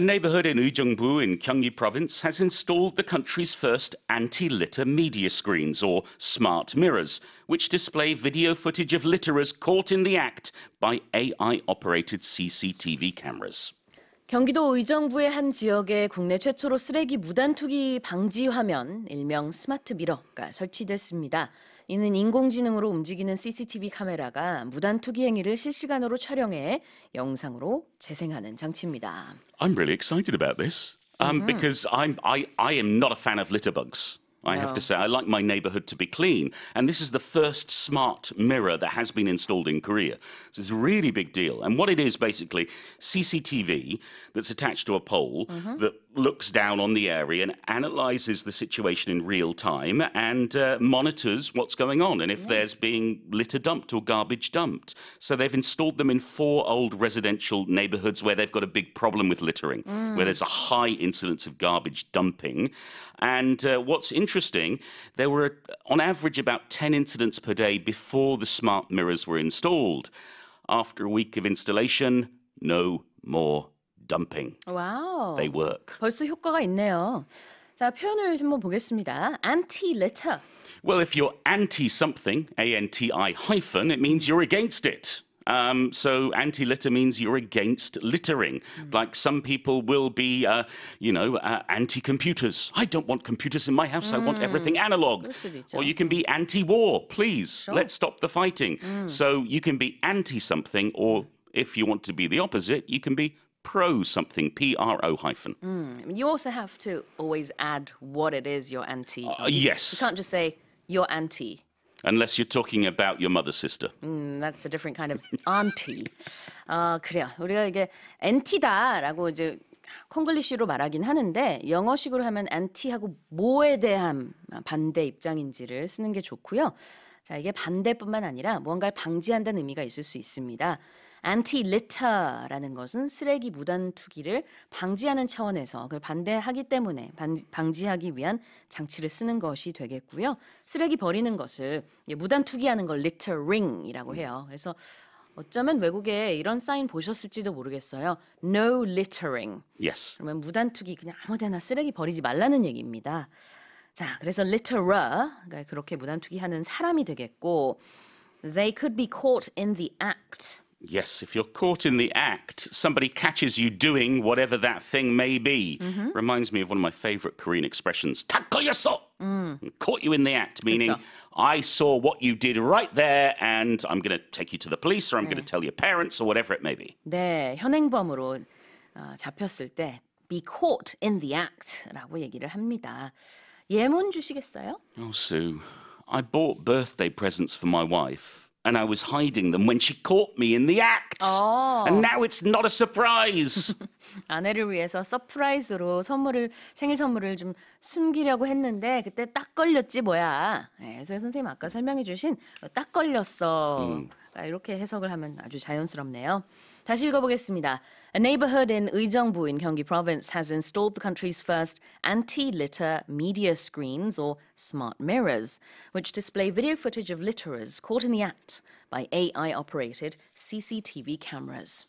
A neighbourhood in Uijeongbu in Gyeonggi province has installed the country's first anti-litter media screens, or smart mirrors, which display video footage of litterers caught in the act by AI-operated CCTV cameras. 경기도 의정부의 한 지역에 국내 최초로 쓰레기 무단 투기 방지 화면, 일명 스마트 미러가 설치됐습니다. 이는 인공지능으로 움직이는 CCTV 카메라가 무단 투기 행위를 실시간으로 촬영해 영상으로 재생하는 장치입니다. I'm really excited about this um, because I'm I, I am not a fan of litter bugs. I have to say, I like my neighborhood to be clean. And this is the first smart mirror that has been installed in Korea. So it's a really big deal. And what it is basically CCTV that's attached to a pole that looks down on the area and analyzes the situation in real time and uh, monitors what's going on and if there's being litter dumped or garbage dumped. So they've installed them in four old residential neighborhoods where they've got a big problem with littering, where there's a high incidence of garbage dumping. And uh, what's interesting, interesting, there were on average about 10 incidents per day before the smart mirrors were installed. After a week of installation, no more dumping. Wow. They work. 벌써 효과가 있네요. 자, 표현을 한번 보겠습니다. anti litter. Well, if you're anti something, A N T I hyphen, it means you're against it. Um, so anti-litter means you're against littering. Mm. Like some people will be, uh, you know, uh, anti-computers. I don't want computers in my house. Mm. I want mm. everything analog. Or you can be anti-war. Please, sure. let's stop the fighting. Mm. So you can be anti-something, or if you want to be the opposite, you can be pro something pro hyphen mm. you also have to always add what it is you're anti uh, yes you can't just say you're anti Unless you're talking about your mother's sister. 음, that's a different kind of auntie. 아, 그래요. 우리가 이게 anti다라고 이제 콩글리시로 말하긴 하는데 영어식으로 하면 anti하고 뭐에 대한 반대 입장인지를 쓰는 게 좋고요. 자, 이게 반대뿐만 아니라 무언가를 방지한다는 의미가 있을 수 있습니다. Anti-litter라는 것은 쓰레기 무단 투기를 방지하는 차원에서 그걸 반대하기 때문에 반- 방지하기 위한 장치를 쓰는 것이 되겠고요. 쓰레기 버리는 것을 무단 투기하는 걸 littering이라고 해요. 그래서 어쩌면 외국에 이런 사인 보셨을지도 모르겠어요. No littering. Yes. 그러면 무단 투기 그냥 아무데나 쓰레기 버리지 말라는 얘기입니다. 자, 그래서 litterer, 그러니까 그렇게 무단 투기하는 사람이 되겠고, they could be caught in the act. Yes, if you're caught in the act, somebody catches you doing whatever that thing may be. Reminds me of one of my favorite Korean expressions, 다 걸렸어! Caught you in the act, meaning 그쵸. I saw what you did right there and I'm going to take you to the police or I'm going to tell your parents or whatever it may be. 네, 현행범으로 어, 잡혔을 때 be caught in the act라고 얘기를 합니다. 예문 주시겠어요? Oh, Sue, I bought birthday presents for my wife And I was hiding them when she caught me in the act. Oh. And now it's not a surprise. 아내를 위해서 서프라이즈로 선물을 생일 선물을 좀 숨기려고 했는데 그때 딱 걸렸지 뭐야. 네, 그래서 선생님 아까 설명해 주신 딱 걸렸어. 아, 이렇게 해석을 하면 아주 자연스럽네요. 다시 읽어보겠습니다. A neighborhood in 의정부 in Gyeonggi province has installed the country's first anti-litter media screens or smart mirrors, which display video footage of litterers caught in the act by AI-operated CCTV cameras.